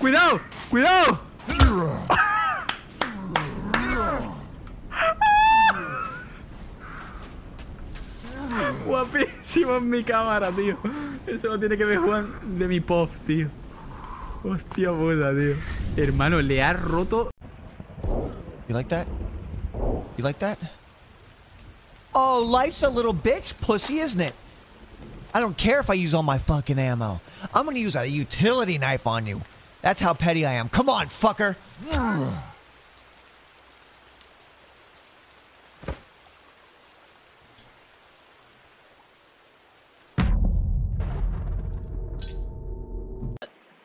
¡Cuidado! ¡Cuidado! Guapísimo en mi cámara, tío. Eso lo tiene que ver Juan de mi POF, tío. Hostia puta, tío. Hermano, le ha roto. You like that? You like that? Oh, life's a little bitch pussy, isn't it? I don't care if I use all my fucking ammo. I'm gonna use a utility knife on you. That's how petty I am. Come on, fucker.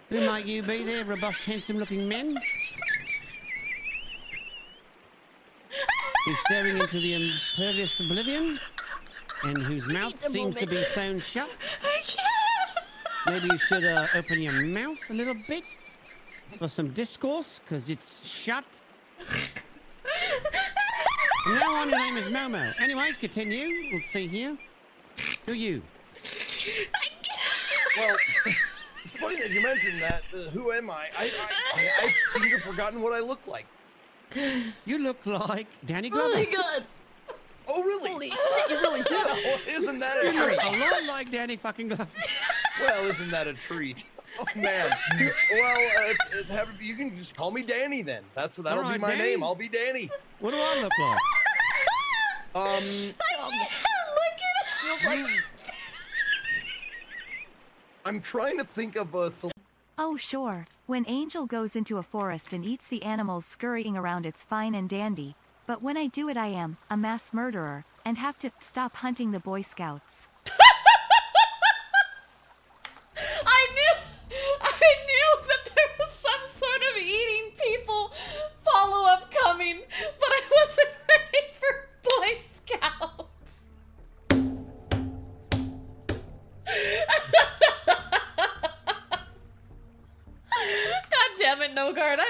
Who might you be there, robust, handsome-looking men? Who's staring into the impervious oblivion? And whose mouth seems to be sewn shut? Maybe you should uh, open your mouth a little bit for some discourse, because it's shut. From now on, your name is Momo. Anyways, continue. Let's see here. Who you? Well, it's funny that you mentioned that. Uh, who am I? I, I, I? I seem to have forgotten what I look like. You look like Danny Glover. Oh my god! Oh, really? Holy shit, you really do! Well, isn't that a You look treat? a lot like Danny fucking Glover. Well, isn't that a treat? Man. Well, uh, it's, it have, you can just call me Danny then. That's that'll All right, be my Danny. name. I'll be Danny. What do I look like? Um, Look at him! I'm trying to think of a. sol- Oh sure, when Angel goes into a forest and eats the animals scurrying around it's fine and dandy, but when I do it I am, a mass murderer, and have to stop hunting the Boy Scouts.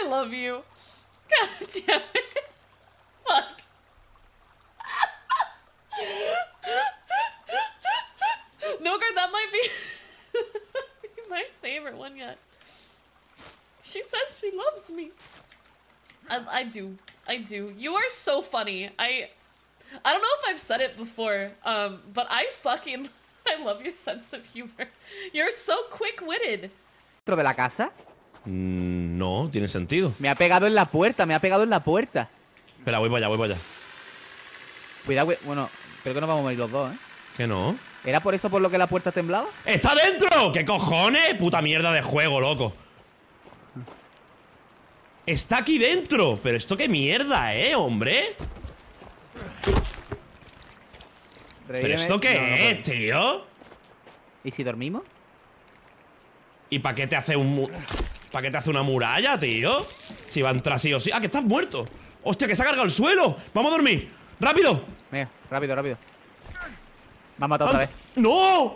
I love you. God damn it. Fuck. No Guard, that might be my favorite one yet. She said she loves me. I, I do. I do. You are so funny. I I don't know if I've said it before, um, but I fucking I love your sense of humor. You're so quick-witted. ¿Dentro de la casa? Mm, No, tiene sentido. Me ha pegado en la puerta, me ha pegado en la puerta. Espera, voy para allá, voy para allá. Cuidado. Bueno, creo que nos vamos a morir los dos, ¿eh? ¿Que no? ¿Era por eso por lo que la puerta temblaba? ¡Está dentro! ¿Qué cojones? Puta mierda de juego, loco. Está aquí dentro. Pero esto qué mierda, ¿eh, hombre? ¿Pero Revíveme. esto qué No, no es, puedo. tío? ¿Y si dormimos? ¿Y para qué te hace un mu- ¿Para qué te hace una muralla, tío? Si va a entrar sí o sí. ¡Ah, que estás muerto! ¡Hostia, que se ha cargado el suelo! ¡Vamos a dormir! ¡Rápido! Venga, rápido, rápido. Me ha matado otra vez. ¡No!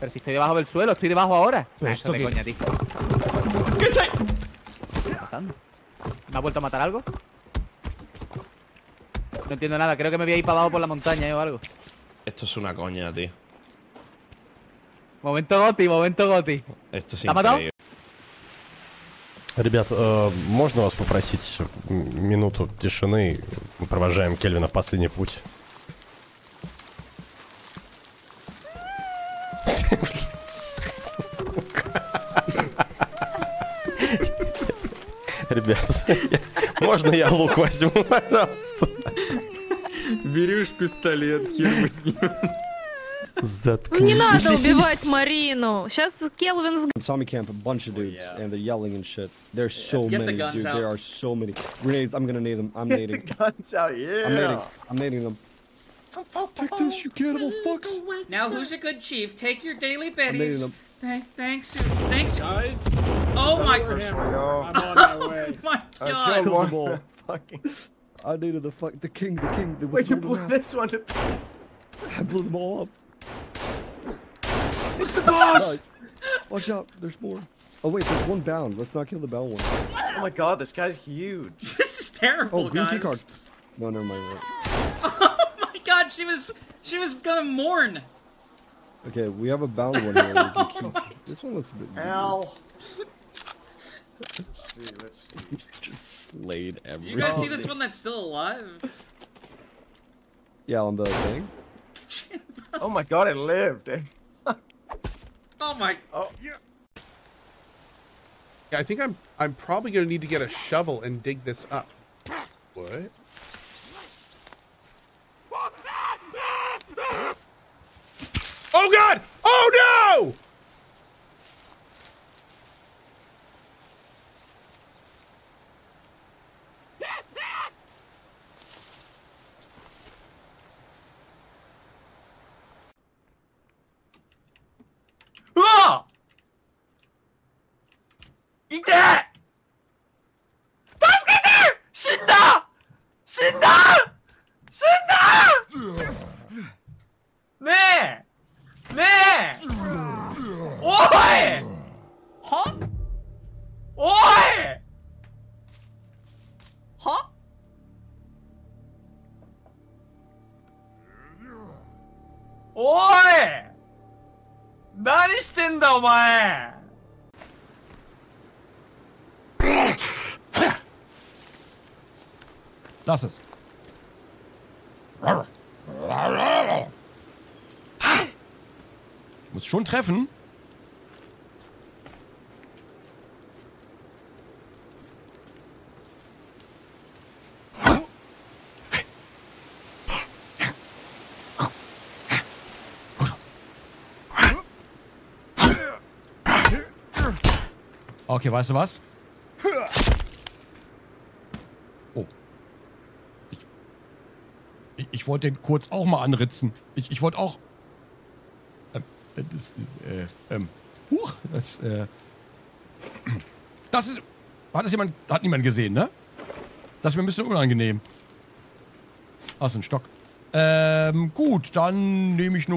Pero si estoy debajo del suelo, estoy debajo ahora. ¿Pero Ah, esto qué? coña, tío. ¿Qué ahí? ¿Qué está pasando? ¿Me ha vuelto a matar algo? No entiendo nada, creo que me voy a ir para abajo por la montaña eh, o algo. Esto es una coña, tío. Momento Goti, momento Goti. Esto es ¿Te ha matado? Ребят, э, можно вас попросить минуту тишины? Мы провожаем Кельвина в последний путь. Ребят, можно я лук возьму, пожалуйста? Берешь пистолет, хер бы с ним. Заткнись. Ну не надо убивать Марину. Сейчас Келвин с Zombie camp, a bunch of dudes, and they're yelling and shit. There's so Get the many, guns dude. out. There are so many grenades. I'm gonna nade them. I'm nading. Guns out, yeah. I'm nading. I'm nading them. Take this, you cannibal fucks! Now, who's a good chief? Take your daily I'm nading betties. them. Th- thanks, thanks. Oh my, I'm on my way. my I god. killed one. Ball. Fucking. I naded the fuck, the king, the king. The Wait, you with the blew mask. this one to pieces. I blew them all up. It's the boss! Guys, watch out, there's more. Oh wait, there's one bound. Let's not kill the bound one. Oh my god, this guy's huge. This is terrible, Oh, green key card. No, never mind. Oh my god, she was she was gonna mourn. Okay, we have a bound one here. We can keep. This one looks a bit. weird. Ow. see. Let's see. Just slayed Do everyone. you guys see this one that's still alive? Yeah, on the thing. Oh my god, it lived. My. Oh. Yeah, I think I'm I'm probably gonna need to get a shovel and dig this up. What? Oh god! Oh no! 死んだ！死んだ！ねえ！ねえ！おい！は？おい！は？おい！何してんだお前！Lass es. Muss schon treffen. Okay, weißt du was? Oh. Ich, ich, wollte den kurz auch mal anritzen. Ich, ich wollte auch. Ähm, das, äh, ähm, huch, das, äh. Das ist. Hat das jemand. Hat niemand gesehen, ne? Das ist mir ein bisschen unangenehm. Ah, ist ein Stock. Ähm, gut, dann nehme ich nur mal.